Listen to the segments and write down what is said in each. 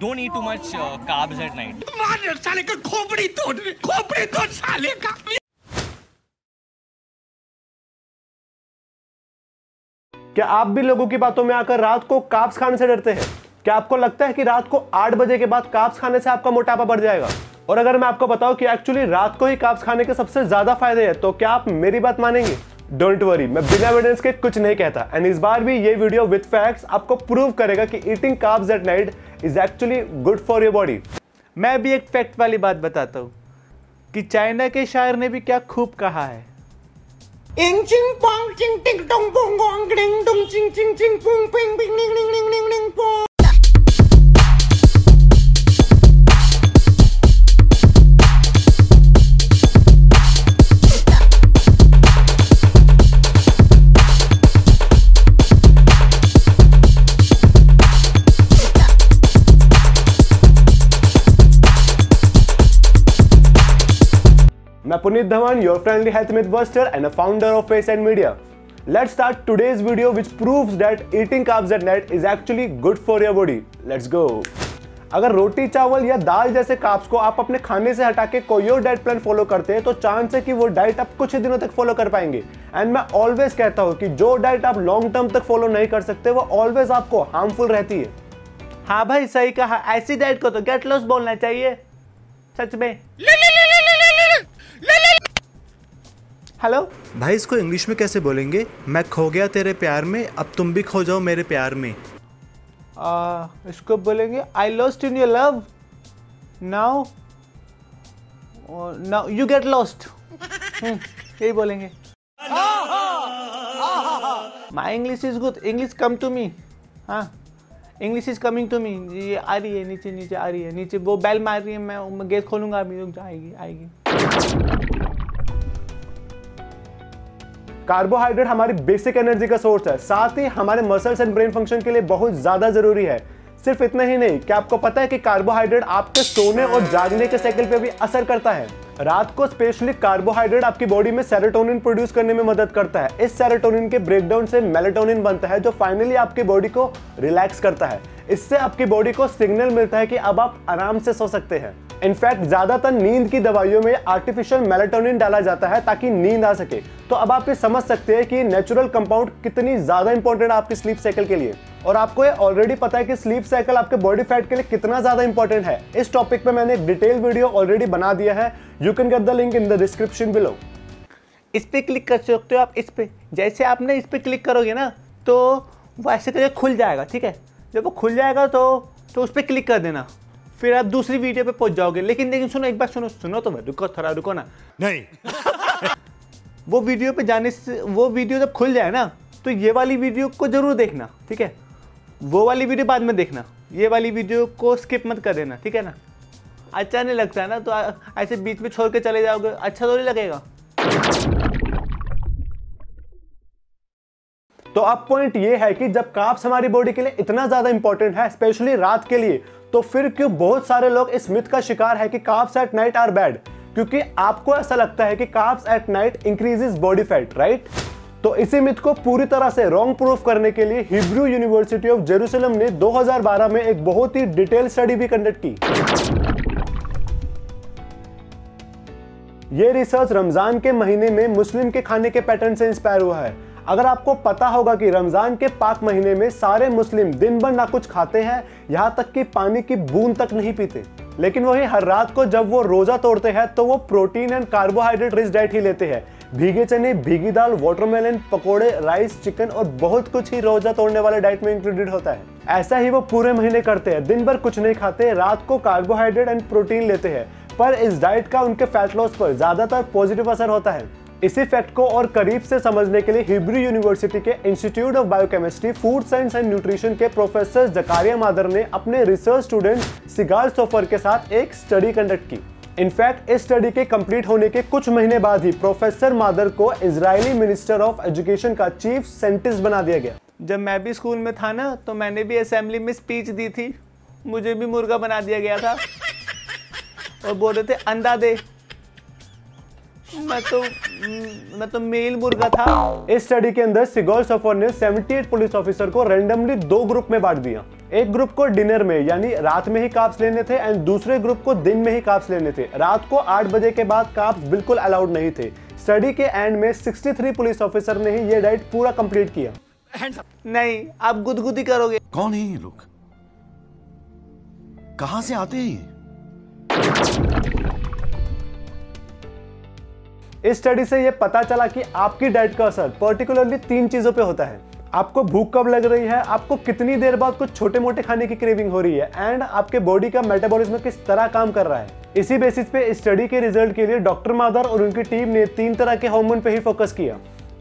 don't eat too much uh, carbs at night. साले का खोपड़ी तोड़ खोपड़ी तोड़ साले का। क्या आप भी लोगों की बातों में आकर रात को काप्स खाने से डरते हैं? क्या आपको लगता है कि रात को आठ बजे के बाद काप्स खाने से आपका मोटापा बढ़ जाएगा? और अगर मैं आपको बताऊँ कि एक्चुअली रात को ही काप्स खाने के सबसे ज़्यादा फ़ायदे हैं तो क्या आप मेरी बात मानेंगे? डोंट वरी मैं बिना एविडेंस के कुछ नहीं कहता। एंड इस बार भी ये वीडियो विद फैक्ट्स आपको प्रूव करेगा कि eating carbs at night is actually good for your body मैं भी एक फैक्ट वाली बात बताता हूँ कि चाइना के शायर ने भी क्या खूब कहा है। I'm Puneet Dhawan your friendly health myth buster and a founder of face and media let's start today's video which proves that eating carbs at night is actually good for your body let's go अगर रोटी चावल या दाल जैसे काप्स को आप अपने खाने से हटा के कोई और डाइट प्लान फॉलो करते हैं तो चांस है कि वो डाइट आप कुछ ही दिनों तक फॉलो कर पाएँगे। एंड मैं ऑलवेज कहता हूँ कि जो डाइट आप लॉन्ग टर्म तक फॉलो नहीं कर सकते वो ऑलवेज आपको हार्मफुल रहती है। हाँ भाई सही कहा। ऐसी डाइट को तो गेट लॉस बोलना चाहिए। सच में। हेलो भाई इसको इंग्लिश में कैसे बोलेंगे? मैं खो गया तेरे प्यार में अब तुम भी खो जाओ मेरे प्यार में। आ, इसको बोलेंगे I lost in your love now now you get lost यही बोलेंगे। My English is good English come to me हाँ English is coming to me ये आ रही है नीचे नीचे आ रही है नीचे वो बेल मार रही है मैं, गेट खोलूँगा अभी आएगी आएगी। कार्बोहाइड्रेट हमारी बेसिक एनर्जी का सोर्स है। साथ ही हमारे मसल्स एंड ब्रेन फ़ंक्शन के लिए बहुत ज़्यादा ज़रूरी है। सिर्फ़ इतना ही नहीं, क्या आपको पता है कि कार्बोहाइड्रेट आपके सोने और जागने के साइकिल पे भी असर करता है? रात को स्पेशली कार्बोहाइड्रेट आपकी बॉडी में सेरोटोनिन प्रोड्यूस करने में मदद करता है। इस सेरोटोनिन के ब्रेकडाउन से मेलेटोनिन बनता है, जो फाइनली आपकी बॉडी को रिलैक्स करता है। इससे आपकी बॉडी को सिग्नल मिलता है कि अब आप आराम से सो सकते हैं। इनफैक्ट ज़्यादातर नींद की दवाइयों में आर्टिफिशियल मेलेटोनिन डाला जाता है ताकि नींद आ सके। तो अब आप ये समझ सकते हैं कि नेचुरल कंपाउंड कितनी ज़्यादा इंपॉर्टेंट है आपकी स्लीप साइकिल के लिए। और आपको ये ऑलरेडी पता है कि स्लीप साइकिल आपके बॉडी फैट के लिए कितना ज़्यादा इंपॉर्टेंट है। इस टॉपिक पे मैंने एक डिटेल वीडियो ऑलरेडी बना दिया है। You can get the link in the description below इस पे क्लिक कर सकते हो आप, इस पे। जैसे आपने इस पे क्लिक करोगे ना तो वो ऐसे करके खुल जाएगा, ठीक है? जब वो खुल जाएगा तो तो उस पर क्लिक कर देना। फिर आप दूसरी वीडियो पे पहुँच जाओगे। लेकिन लेकिन सुनो एक बार सुनो सुनो तो रुको थोड़ा रुको ना। नहीं। वो वीडियो पे जाने से वो वीडियो जब खुल जाए ना तो ये वाली वीडियो को ज़रूर देखना ठीक है? वो वाली वीडियो बाद में देखना। ये वाली वीडियो को स्किप मत कर देना ठीक है ना? अच्छा नहीं लगता है ना तो ऐसे बीच में छोड़ के चले जाओगे। अच्छा तो नहीं लगेगा। तो अब पॉइंट ये है कि जब काप्स हमारी बॉडी के लिए इतना ज़्यादा इंपॉर्टेंट है स्पेशली रात के लिए तो फिर क्यों बहुत सारे लोग इस मिथ का शिकार है कि carbs at night are bad क्योंकि आपको ऐसा लगता है कि carbs at night increases body fat right तो इसी मिथ को पूरी तरह से रॉन्ग प्रूफ करने के लिए हिब्रू यूनिवर्सिटी ऑफ़ जेरूसलम ने 2012 में एक बहुत ही डिटेल स्टडी भी कंडक्ट की। ये रिसर्च रमज़ान के महीने में मुस्लिम के खाने के पैटर्न से इंस्पायर हुआ है। अगर आपको पता होगा कि रमज़ान के पाक महीने में सारे मुस्लिम दिन भर ना कुछ खाते हैं, यहाँ तक कि पानी की बूंद तक नहीं पीते। लेकिन वही हर रात को जब वो रोजा तोड़ते हैं तो वो protein and carbohydrate rich diet ही लेते हैं। भीगे चने, भीगी दाल, वाटरमेलन, पकोड़े, राइस, चिकन और बहुत कुछ ही रोजा तोड़ने वाले डाइट में इंक्लूडेड होता है। ऐसा ही वो पूरे महीने करते हैं। दिन भर कुछ नहीं खाते, रात को कार्बोहाइड्रेट एंड प्रोटीन लेते हैं। पर इस डाइट का उनके फैट लॉस पर ज़्यादातर पॉजिटिव असर होता है। इसी फैक्ट को और करीब से समझने के लिए हिब्रू यूनिवर्सिटी के institute of biochemistry food science and nutrition के प्रोफेसर जकारिया मादर ने अपने रिसर्च स्टूडेंट सिगाल सोफर के साथ एक स्टडी कंडक्ट की। इनफैक्ट इस स्टडी के कंप्लीट होने के कुछ महीने बाद ही प्रोफेसर मादर को इजरायली मिनिस्टर ऑफ़ एजुकेशन का चीफ साइंटिस्ट बना दिया गया। जब मैं भी स्कूल में था ना तो मैंने भी असेंबली में स्पीच दी थी। मुझे भी मुर्गा बना दिया गया था। और बोल रहे थे, अंडा दे। मैं तो मैं तो मेल मुर्गा था। इस स्टडी के अंदर सिगोल सफ़र ने 78 पुलिस ऑफिसर को रैंडमली दो ग्रुप में बांट दिया। एक ग्रुप को डिनर में यानी रात में ही काप्स लेने थे एंड दूसरे ग्रुप को दिन में ही काप्स लेने थे। रात को आठ बजे के बाद काप्स बिल्कुल अलाउड नहीं थे। स्टडी के एंड में 63 पुलिस ऑफिसर ने ही ये डाइट पूरा कंप्लीट किया। नहीं आप गुदगुदी करोगे। कौन है ये लोग? कहाँ से आते हैं इस स्टडी से ये पता चला कि आपकी डाइट का असर पर्टिकुलरली तीन चीज़ों पे होता है। आपको भूख कब लग रही है, आपको कितनी देर बाद कुछ छोटे मोटे खाने की क्रेविंग हो रही है एंड आपके बॉडी का मेटाबॉलिज्म किस तरह काम कर रहा है। इसी बेसिस पे स्टडी के रिज़ल्ट के लिए डॉक्टर माधर और उनकी टीम ने तीन तरह के हार्मोन पे ही फोकस किया।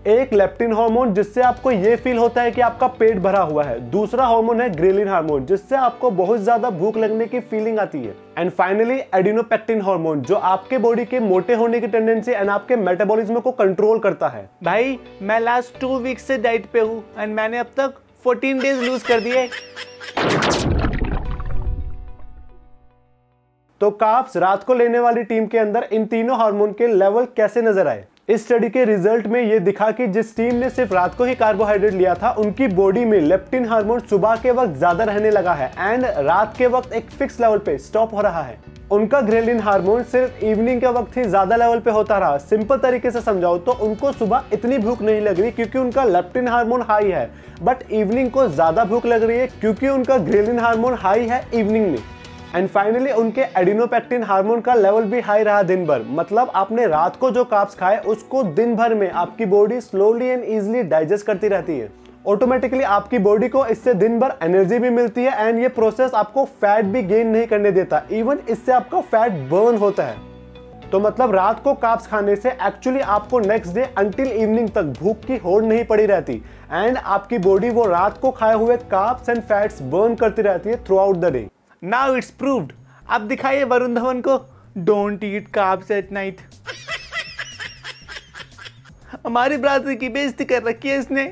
एक लेप्टिन हार्मोन जिससे आपको ये फील होता है कि आपका पेट भरा हुआ है। दूसरा हार्मोन है ग्रेलिन हार्मोन जिससे आपको बहुत ज़्यादा भूख लगने की फीलिंग आती है। एंड फाइनली एडिनोपेक्टिन हार्मोन जो आपके बॉडी के मोटे होने की टेंडेंसी एंड आपके मेटाबॉलिज्म को कंट्रोल करता है। भाई मैं लास्ट टू वीक से डाइट पे हूँ एंड मैंने अब तक 14 डेज़ लूज कर दिए। तो काप्स रात को लेने वाली टीम के अंदर इन तीनों हार्मोन के लेवल कैसे नज़र आए? इस स्टडी के रिज़ल्ट में ये दिखा कि जिस टीम ने सिर्फ़ रात को ही कार्बोहाइड्रेट लिया था, उनकी बॉडी में लेप्टिन हार्मोन सुबह के वक्त ज़्यादा रहने लगा है एंड रात के वक्त एक फिक्स लेवल पे स्टॉप हो रहा है। उनका ग्रेलिन हार्मोन सिर्फ़ इवनिंग के वक्त ही ज़्यादा लेवल पे होता रहा। सिंपल तरीके से समझाओ तो उनको सुबह इतनी भूख नहीं लग रही क्योंकि उनका लेप्टिन हार्मोन हाई है। बट इवनिंग को ज़्यादा भूख लग रही है क्योंकि उनका ग्रेलिन हार्मोन हाई है इवनिंग में। एंड फाइनली उनके एडिनोपेक्टिन हार्मोन का लेवल भी हाई रहा दिन भर। मतलब आपने रात को जो काप्स खाए, उसको दिन भर में आपकी body slowly and easily digest करती रहती है। ऑटोमेटिकली आपकी बॉडी को इससे दिन भर एनर्जी भी मिलती है एंड ये प्रोसेस आपको फैट भी गेन नहीं करने देता। इवन इससे आपका फैट बर्न होता है। तो मतलब रात को काप्स खाने से एक्चुअली आपको नेक्स्ट डे अंटिल इवनिंग तक भूख की होड़ नहीं पड़ी रहती। एंड आपकी बॉडी वो रात को खाए हुए काप्स एंड फैट्स बर्न करती रहती है throughout the day now it's proved अब दिखाइए वरुण धवन को। Don't eat carbs at night हमारी बरादरी की बेइज्जती कर रखी है इसने।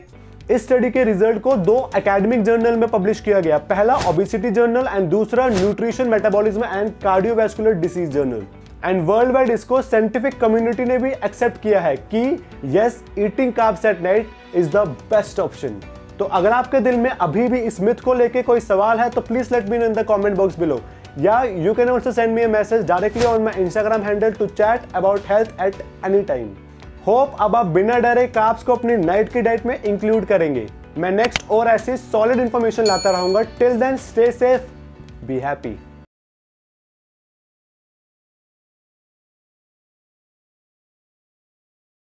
इस स्टडी के रिज़ल्ट को दो एकेडमिक जर्नल में पब्लिश किया गया। पहला ओबिसिटी जर्नल एंड दूसरा nutrition metabolism and cardiovascular disease journal and world wide इसको साइंटिफिक कम्युनिटी ने भी एक्सेप्ट किया है कि yes eating carbs at night is the best option तो अगर आपके दिल में अभी भी इस मिथ को लेके कोई सवाल है तो please let me in the comment box below या you can also send me a message directly on my Instagram handle to chat about health at any time hope अब आप बिना डरे काप्स को अपनी नाइट की डाइट में इंक्लूड करेंगे। मैं नेक्स्ट और ऐसी सॉलिड इन्फॉर्मेशन लाता रहूँगा। Till then stay safe be happy